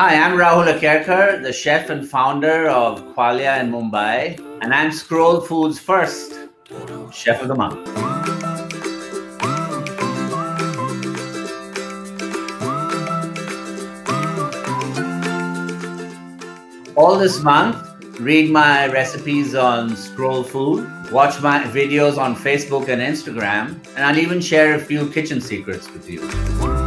Hi, I'm Rahul Akerkar, the chef and founder of Qualia in Mumbai, and I'm Scroll Foods' first Chef of the Month. All this month, read my recipes on Scroll Food, watch my videos on Facebook and Instagram, and I'll even share a few kitchen secrets with you.